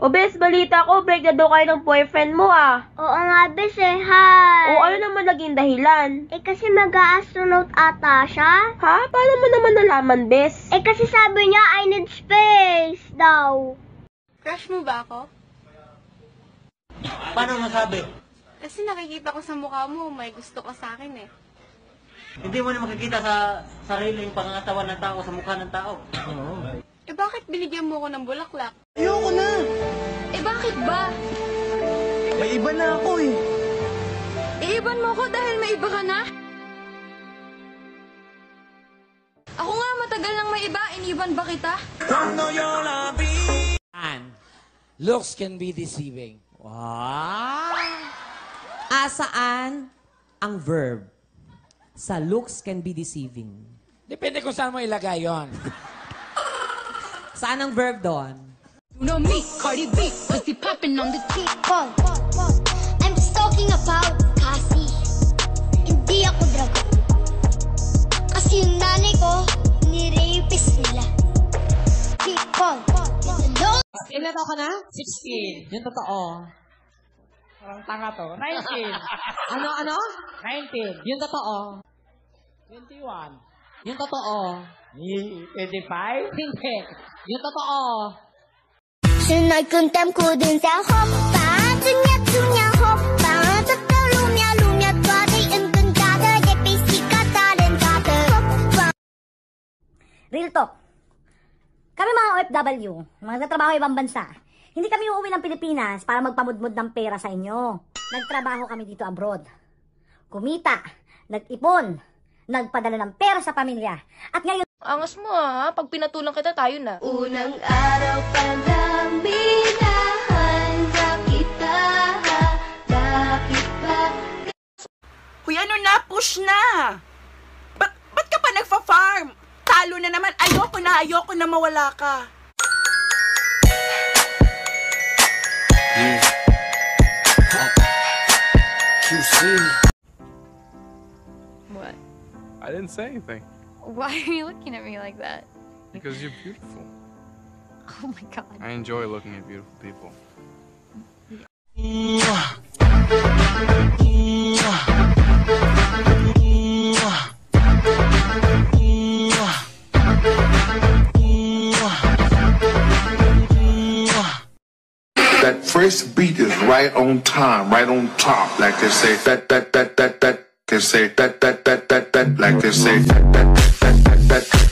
O bes, balita ko, break na daw kayo ng boyfriend mo ah. Oo nga, bes eh. Hi! O ano naman naging dahilan? Eh kasi mag-astronaut ata siya. Ha? Paano mo naman nalaman, bes? Eh kasi sabi niya, I need space daw. Crush mo ba ako? Paano masabi? Kasi nakikita ko sa mukha mo, may gusto ka sa akin eh. Hindi mo na makikita sa sariling pangangatawan ng tao, sa mukha ng tao. Eh bakit binigyan mo ko ng bulaklak? Ayoko na. Bakit ba? May iba na ako eh. Iiban mo ko dahil may iba ka na? Ako nga matagal nang may iba, iniban ba kita? And looks can be deceiving. Wow! Asaan ang verb? Sa looks can be deceiving. Depende kung saan mo ilagay yon. Saan ang verb doon? You know me, Cardi B, pussy popping on the T. Paul, I'm just talking about Cassie. Hindi ako drago. Kasi yung nanay ko, nirapist nila. Paul, hello? Ilan ka na? 16. Yung totoo. Parang tanga to. 19. Ano, ano? 19. Yung totoo. 21. Yung totoo. 25? Hindi. Yung totoo. 아주 넓은 땀 굳은 살 호빠 뚱냥뚱냥 호빠 뜯어 루며 루며 떠지 은근 가득 예빛이가 다른 가득 호빠 Real talk Kami mga OFW, mga nagtatrabaho ibang bansa, hindi kami uuwi ng Pilipinas para magpamudmud ng pera sa inyo. Nagtrabaho kami dito abroad. Kumita, nag-ipon, nagpadala ng pera sa pamilya. At ngayon... Angas mo ha, pag pinatulang kita tayo na. Unang araw pa lang. Kuya, ano na? Push na! Ba't, ba't ka pa nagfa-farm? Talo na naman. Ayoko na, ayoko na mawala ka. What? I didn't say anything Why are you looking at me like that? because you're beautiful. Oh my god. I enjoy looking at beautiful people. First beat is right on time, right on top. Like they say, that, that, that, that, that. Can say that, that, that, that, that. Like they say, that, that, that, that, that.